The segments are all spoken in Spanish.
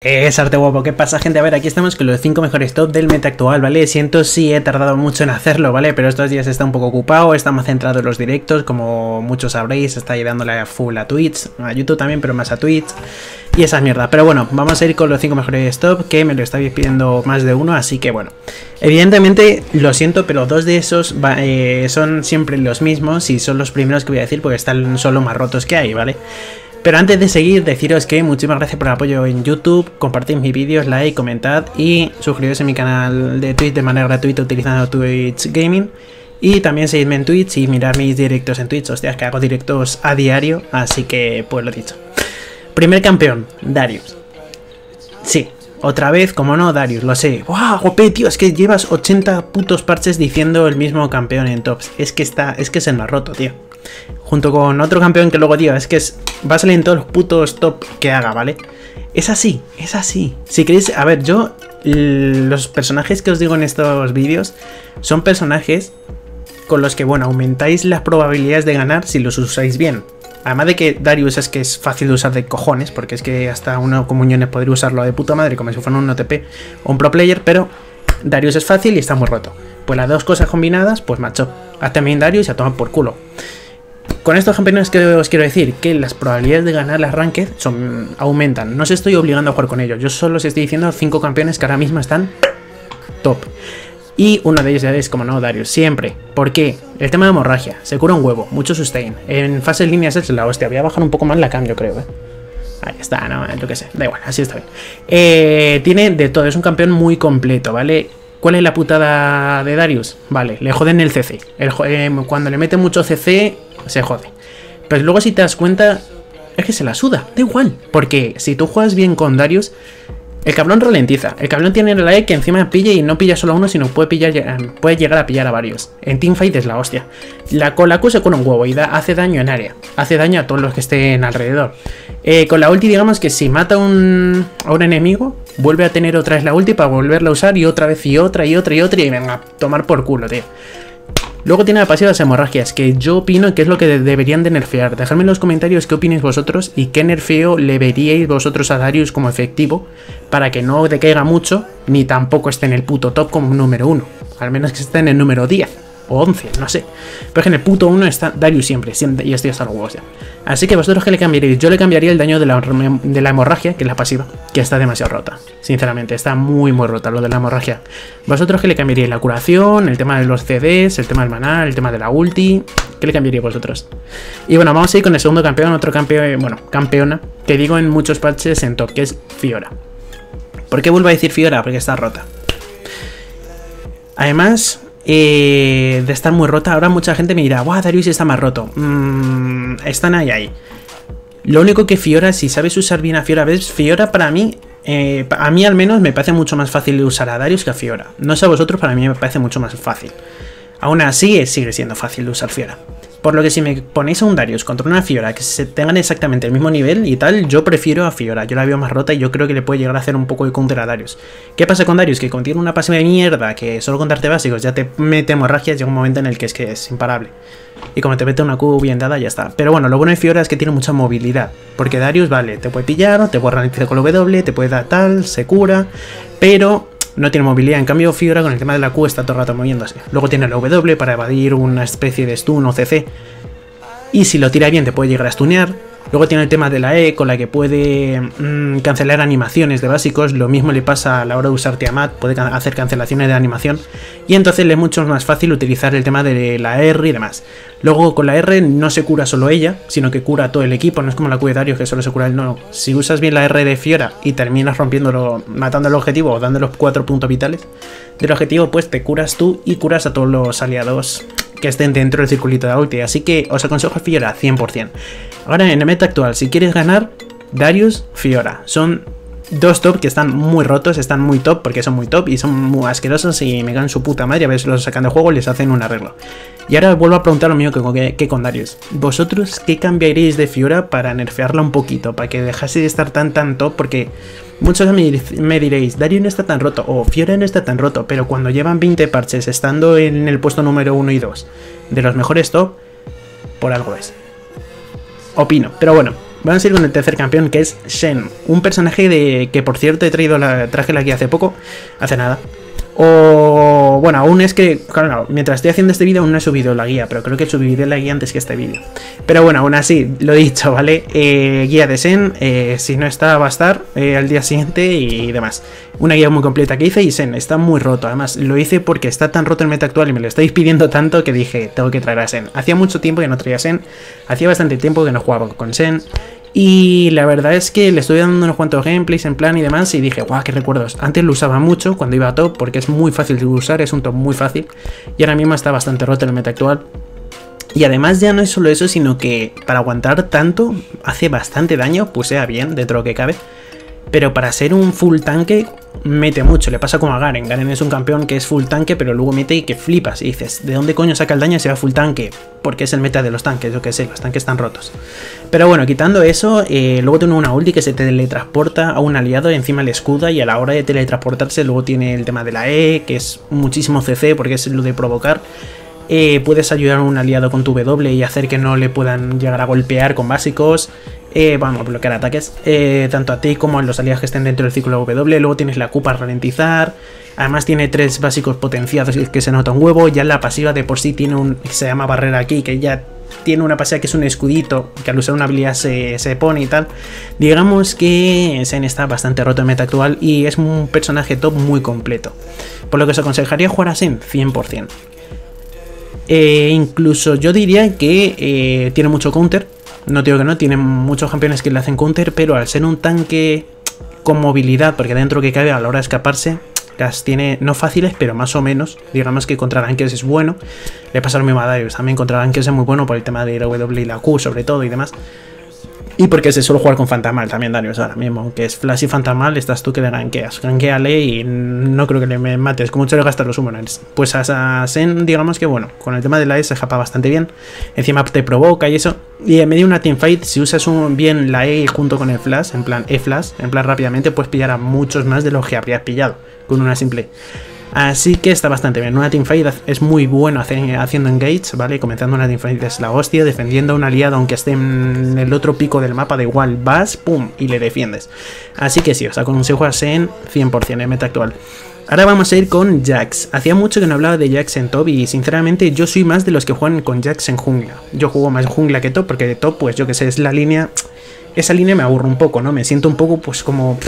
Es arte guapo, ¿qué pasa gente? A ver, aquí estamos con los 5 mejores top del meta actual, ¿vale? Siento si he tardado mucho en hacerlo, ¿vale? Pero estos días está un poco ocupado, está más centrado en los directos, como muchos sabréis, está llevándole a full a Twitch, a YouTube también, pero más a Twitch, y esa mierda. Pero bueno, vamos a ir con los 5 mejores top, que me lo estáis pidiendo más de uno, así que bueno. Evidentemente, lo siento, pero dos de esos eh, son siempre los mismos y son los primeros que voy a decir, porque están solo más rotos que hay, ¿vale? Pero antes de seguir, deciros que muchísimas gracias por el apoyo en YouTube, compartid mis vídeos, like, comentad y suscribiros a mi canal de Twitch de manera gratuita utilizando Twitch Gaming. Y también seguidme en Twitch y mirar mis directos en Twitch. Hostias, que hago directos a diario, así que pues lo dicho. Primer campeón, Darius. Sí, otra vez, como no, Darius, lo sé. ¡Wow, gope, tío! Es que llevas 80 putos parches diciendo el mismo campeón en tops. Es que está, es que se me ha roto, tío junto con otro campeón que luego digo, es que va a salir en todos los putos top que haga, ¿vale? Es así, es así. Si queréis, a ver, yo, los personajes que os digo en estos vídeos son personajes con los que, bueno, aumentáis las probabilidades de ganar si los usáis bien. Además de que Darius es que es fácil de usar de cojones, porque es que hasta una comuniones podría usarlo de puta madre como si fuera un OTP o un pro player, pero Darius es fácil y está muy roto. Pues las dos cosas combinadas, pues macho, hazte también Darius y a tomar por culo. Con estos campeones que os quiero decir que las probabilidades de ganar las ranked son, aumentan. No os estoy obligando a jugar con ellos. Yo solo os estoy diciendo cinco campeones que ahora mismo están top. Y uno de ellos es, como no, Darius, siempre. ¿Por qué? El tema de hemorragia. Se cura un huevo, mucho sustain. En fase de líneas es la hostia. Voy a bajar un poco más la cam, yo creo, ¿eh? Ahí está, no, yo qué sé. Da igual, así está bien. Eh, tiene de todo, es un campeón muy completo, ¿vale? ¿Cuál es la putada de Darius? Vale, le joden el CC. Eh, cuando le mete mucho CC, se jode. Pero luego si te das cuenta, es que se la suda, da igual. Porque si tú juegas bien con Darius, el cabrón ralentiza. El cabrón tiene la E que encima pilla y no pilla solo a uno, sino puede, pillar, eh, puede llegar a pillar a varios. En teamfight es la hostia. La, con la Q se cura un huevo y da, hace daño en área. Hace daño a todos los que estén alrededor. Eh, con la ulti, digamos que si mata un, a un enemigo, vuelve a tener otra vez la ulti para volverla a usar y otra vez y otra y otra y otra y venga, a tomar por culo, tío. Luego tiene la pasivas hemorragias, que yo opino que es lo que deberían de nerfear. Dejadme en los comentarios qué opináis vosotros y qué nerfeo le veríais vosotros a Darius como efectivo para que no decaiga mucho ni tampoco esté en el puto top como número uno. Al menos que esté en el número 10 o 11, no sé. Pero que en el puto 1 está Darius siempre, siempre y estoy hasta los huevos ya. Así que vosotros que le cambiaréis, yo le cambiaría el daño de la, de la hemorragia, que es la pasiva, que está demasiado rota. Sinceramente, está muy muy rota lo de la hemorragia. Vosotros que le cambiaríais la curación, el tema de los CDs, el tema del maná, el tema de la ulti, ¿qué le cambiaríais vosotros? Y bueno, vamos a ir con el segundo campeón, otro campeón, bueno, campeona, que digo en muchos patches en top, que es Fiora. ¿Por qué vuelvo a decir Fiora? Porque está rota. Además, eh, de estar muy rota. Ahora mucha gente me dirá, ¡Wow, Darius está más roto! Mm, están ahí, ahí. Lo único que Fiora, si sabes usar bien a Fiora, ves, Fiora para mí, eh, a mí al menos me parece mucho más fácil de usar a Darius que a Fiora. No sé a vosotros, para mí me parece mucho más fácil. Aún así, sigue siendo fácil de usar Fiora. Por lo que si me ponéis a un Darius contra una Fiora que se tengan exactamente el mismo nivel y tal, yo prefiero a Fiora. Yo la veo más rota y yo creo que le puede llegar a hacer un poco de counter a Darius. ¿Qué pasa con Darius? Que contiene una pasiva de mierda que solo con darte básicos ya te mete hemorragias, llega un momento en el que es que es imparable. Y como te mete una Q bien dada, ya está. Pero bueno, lo bueno de Fiora es que tiene mucha movilidad. Porque Darius, vale, te puede pillar, te puede ralentizar con el W, te puede dar tal, se cura. Pero no tiene movilidad. En cambio, Fiora con el tema de la Q está todo el rato moviéndose. Luego tiene el W para evadir una especie de stun o CC. Y si lo tira bien te puede llegar a stunear. Luego tiene el tema de la E con la que puede mm, cancelar animaciones de básicos. Lo mismo le pasa a la hora de usar Tiamat, puede hacer cancelaciones de animación. Y entonces le es mucho más fácil utilizar el tema de la R y demás. Luego con la R no se cura solo ella, sino que cura todo el equipo. No es como la Q que solo se cura el no. Si usas bien la R de Fiora y terminas rompiéndolo, matando el objetivo o dando los cuatro puntos vitales del objetivo, pues te curas tú y curas a todos los aliados que estén dentro del circulito de ulti. Así que os aconsejo Fiora 100%. Ahora en el meta actual, si quieres ganar, Darius, Fiora. Son dos top que están muy rotos, están muy top porque son muy top y son muy asquerosos y me ganan su puta madre. A si los sacan de juego y les hacen un arreglo. Y ahora vuelvo a preguntar lo mío que, con Darius. ¿Vosotros qué cambiaríais de Fiora para nerfearla un poquito? Para que dejase de estar tan tan top porque Muchos me, diréis, Dario no está tan roto o Fiora no está tan roto, pero cuando llevan 20 parches estando en el puesto número 1 y 2 de los mejores top, por algo es. Opino, pero bueno, Vamos a ir con el tercer campeón, que es Shen. Un personaje de que, por cierto, he traído la traje la aquí hace poco. Hace nada. O bueno, aún es que, claro, mientras estoy haciendo este vídeo aún no he subido la guía, pero creo que subiré la guía antes que este vídeo. Pero bueno, aún así, lo dicho, ¿vale? Eh, guía de Sen, eh, si no está va a estar eh, al día siguiente y demás. Una guía muy completa que hice y Sen está muy roto, además lo hice porque está tan roto el meta actual y me lo estáis pidiendo tanto que dije, tengo que traer a Sen. Hacía mucho tiempo que no traía Sen, hacía bastante tiempo que no jugaba con Sen. Y la verdad es que le estoy dando unos cuantos gameplays en plan y demás y dije, guau, qué recuerdos. Antes lo usaba mucho cuando iba a top porque es muy fácil de usar, es un top muy fácil. Y ahora mismo está bastante roto en el meta actual. Y además ya no es solo eso, sino que para aguantar tanto hace bastante daño, pues sea bien, dentro de lo que cabe. Pero para ser un full tanque, mete mucho. Le pasa como a Garen. Garen es un campeón que es full tanque, pero luego mete y que flipas. Y dices, ¿de dónde coño saca el daño si va full tanque? Porque es el meta de los tanques, yo que sé, los tanques están rotos. Pero bueno, quitando eso, eh, luego tiene una ulti que se teletransporta a un aliado, encima le escuda y a la hora de teletransportarse luego tiene el tema de la E, que es muchísimo CC porque es lo de provocar. Eh, puedes ayudar a un aliado con tu W y hacer que no le puedan llegar a golpear con básicos. Eh, vamos bloquear ataques, eh, tanto a ti como a los aliados que estén dentro del ciclo W. Luego tienes la Q para ralentizar. Además tiene tres básicos potenciados que se nota un huevo. Ya la pasiva de por sí tiene un. se llama barrera aquí, que ya tiene una pasiva que es un escudito, que al usar una habilidad se, pone y tal. Digamos que Zen está bastante roto en meta actual y es un personaje top muy completo. Por lo que os aconsejaría jugar a Zen 100%. Eh, incluso yo diría que eh, tiene mucho counter. No digo que no, tiene muchos campeones que le hacen counter, pero al ser un tanque con movilidad, porque dentro que cabe a la hora de escaparse, las tiene no fáciles, pero más o menos. Digamos que contra Rankers es bueno. Le pasa lo mismo a Darius. También contra Rankers es muy bueno por el tema de la W y la Q, sobre todo y demás. Y porque se suele jugar con Fantamal también, Darius, ahora mismo. Aunque es Flash y Fantamal, estás tú que le gankeas. Gankeale y no creo que le mates. Como mucho le gastas los summoners. Pues a Sen, digamos que bueno, con el tema de la E se japa bastante bien. Encima te provoca y eso. Y en medio de una teamfight, si usas bien la E junto con el Flash, en plan E-Flash, en plan rápidamente, puedes pillar a muchos más de los que habrías pillado con una simple. Así que está bastante bien. Una teamfight es muy bueno haciendo engage, ¿vale? Comenzando una teamfight es la hostia, defendiendo a un aliado aunque esté en el otro pico del mapa, da igual, vas, pum, y le defiendes. Así que sí, os aconsejo a Sen 100% en meta actual. Ahora vamos a ir con Jax. Hacía mucho que no hablaba de Jax en top y sinceramente yo soy más de los que juegan con Jax en jungla. Yo juego más jungla que top porque de top pues yo que sé es la línea... Esa línea me aburre un poco, ¿no? Me siento un poco pues como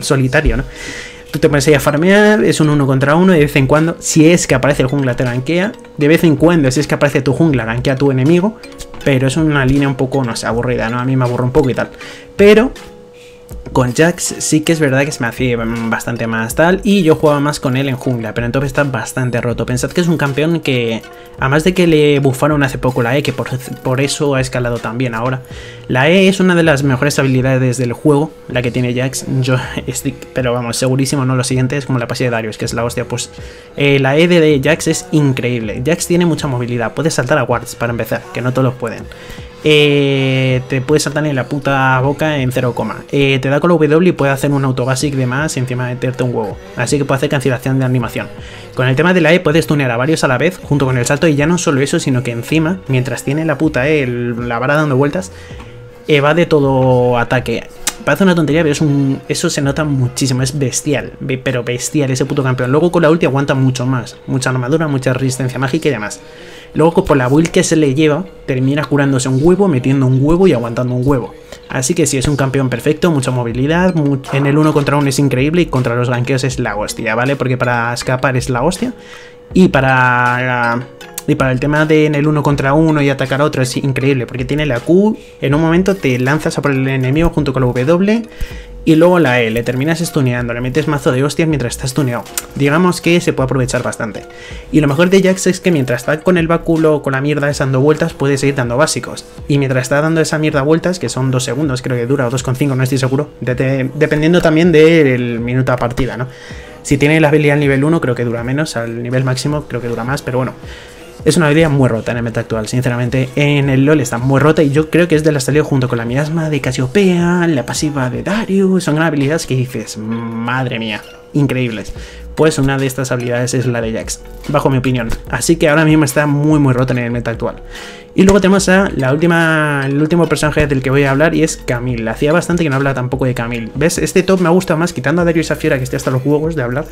solitario, ¿no? Tú te pones a farmear, es un uno contra uno, de vez en cuando, si es que aparece el jungla te rankea, de vez en cuando, si es que aparece tu jungla, rankea a tu enemigo, pero es una línea un poco, no sé, aburrida, ¿no? A mí me aburre un poco y tal. Pero con Jax sí que es verdad que se me hacía bastante más tal y yo jugaba más con él en jungla, pero entonces está bastante roto. Pensad que es un campeón que, además de que le bufaron hace poco la E, que por, eso ha escalado también ahora, la E es una de las mejores habilidades del juego, la que tiene Jax, yo estoy, pero vamos, segurísimo no lo siguiente es como la pasiva de Darius, que es la hostia, pues eh, la E de Jax es increíble. Jax tiene mucha movilidad, puede saltar a wards para empezar, que no todos pueden. Eh, te puede saltar en la puta boca en 0, eh, te da con la W y puede hacer un autobasic de más encima meterte un huevo. Así que puede hacer cancelación de animación. Con el tema de la E puedes tunear a varios a la vez junto con el salto y ya no solo eso, sino que encima, mientras tiene la puta E, la vara dando vueltas, evade todo ataque. Parece una tontería, pero es un, eso se nota muchísimo, es bestial, pero bestial ese puto campeón. Luego con la ulti aguanta mucho más, mucha armadura, mucha resistencia mágica y demás. Luego por la build que se le lleva, termina curándose un huevo, metiendo un huevo y aguantando un huevo. Así que sí, es un campeón perfecto, mucha movilidad, en el uno contra uno es increíble y contra los gankeos es la hostia, ¿vale? Porque para escapar es la hostia y para... Y para el tema de en el uno contra uno y atacar a otro es increíble, porque tiene la Q, en un momento te lanzas a por el enemigo junto con la W y luego la E, le terminas stuneando, le metes mazo de hostias mientras estás stuneado. Digamos que se puede aprovechar bastante. Y lo mejor de Jax es que mientras está con el báculo, con la mierda esa dando vueltas, puede seguir dando básicos. Y mientras está dando esa mierda vueltas, que son dos segundos, creo que dura, o 2,5, no estoy seguro, dependiendo también del minuto a partida, ¿no? Si tiene la habilidad al nivel 1, creo que dura menos, al nivel máximo creo que dura más, pero bueno. Es una habilidad muy rota en el meta actual, sinceramente. En el LoL está muy rota y yo creo que es de la salida junto con la miasma de Casiopea, la pasiva de Darius. Son habilidades que dices, madre mía, increíbles. Pues una de estas habilidades es la de Jax, bajo mi opinión. Así que ahora mismo está muy muy roto en el meta actual. Y luego tenemos a la última, el último personaje del que voy a hablar y es Camille. Hacía bastante que no hablaba tampoco de Camille. ¿Ves? Este top me ha gustado más, quitando a Darius Fiera que estoy hasta los huevos de hablar.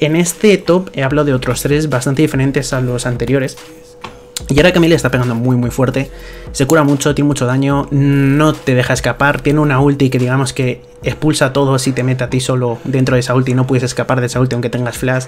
En este top he hablado de otros tres bastante diferentes a los anteriores. Y ahora Camille está pegando muy muy fuerte, se cura mucho, tiene mucho daño, no te deja escapar, tiene una ulti que digamos que expulsa a todos y te mete a ti solo dentro de esa ulti, no puedes escapar de esa ulti aunque tengas flash.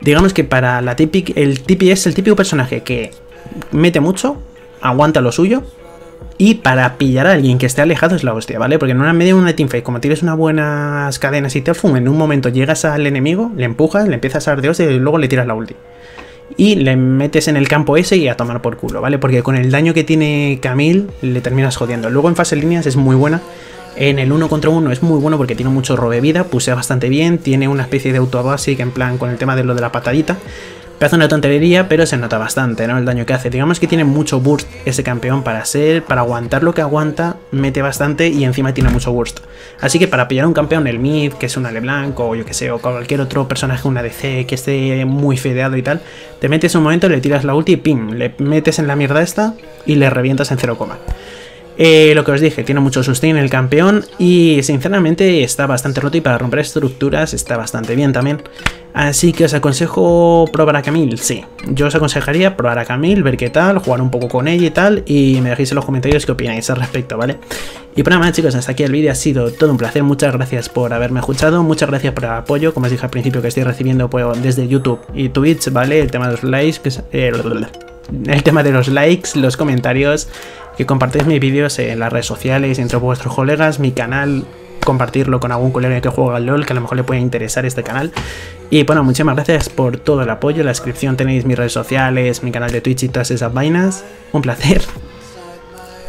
Digamos que para la típica, el Tipi es el típico personaje que mete mucho, aguanta lo suyo, y para pillar a alguien que esté alejado es la hostia, ¿vale? Porque en una media de una teamfight, como tienes unas buenas cadenas y te en un momento llegas al enemigo, le empujas, le empiezas a dar de hostia y luego le tiras la ulti y le metes en el campo ese y a tomar por culo, ¿vale? Porque con el daño que tiene Camille le terminas jodiendo. Luego en fase líneas es muy buena. En el 1 contra 1 es muy bueno porque tiene mucho robe vida, pusea bastante bien, tiene una especie de auto basic en plan con el tema de lo de la patadita. Hace una tontería, pero se nota bastante, ¿no? El daño que hace. Digamos que tiene mucho burst ese campeón para ser, para aguantar lo que aguanta, mete bastante y encima tiene mucho burst. Así que para pillar un campeón, el mid, que es una LeBlanc o yo que sé, o cualquier otro personaje, una DC que esté muy fedeado y tal, te metes un momento, le tiras la ulti y pim, le metes en la mierda esta y le revientas en 0, eh, lo que os dije, tiene mucho sustain el campeón y sinceramente está bastante roto y para romper estructuras está bastante bien también. Así que os aconsejo probar a Camille, sí. Yo os aconsejaría probar a Camille, ver qué tal, jugar un poco con ella y tal y me dejéis en los comentarios qué opináis al respecto, ¿vale? Y por nada más chicos, hasta aquí el vídeo, ha sido todo un placer, muchas gracias por haberme escuchado, muchas gracias por el apoyo, como os dije al principio que estoy recibiendo pues, desde YouTube y Twitch, ¿vale? El tema de los likes, eh, el tema de los likes, los comentarios, que compartáis mis vídeos en las redes sociales, entre vuestros colegas, mi canal, compartirlo con algún colega que juega al LOL, que a lo mejor le puede interesar este canal. Y bueno, muchísimas gracias por todo el apoyo. La descripción tenéis mis redes sociales, mi canal de Twitch y todas esas vainas. Un placer.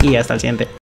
Y hasta el siguiente.